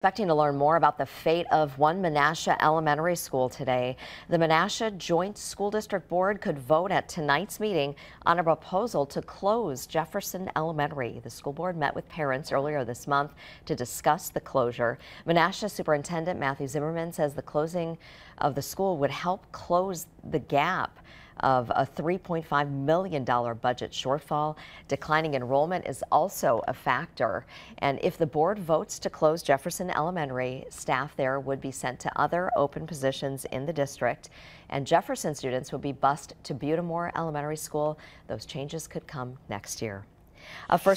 Expecting to learn more about the fate of one Menasha Elementary School today. The Menasha Joint School District Board could vote at tonight's meeting on a proposal to close Jefferson Elementary. The school board met with parents earlier this month to discuss the closure. Menasha Superintendent Matthew Zimmerman says the closing of the school would help close the gap of a $3.5 million budget shortfall. Declining enrollment is also a factor. And if the board votes to close Jefferson Elementary, staff there would be sent to other open positions in the district. And Jefferson students would be bused to Butte des Morts Elementary School. Those changes could come next year. A first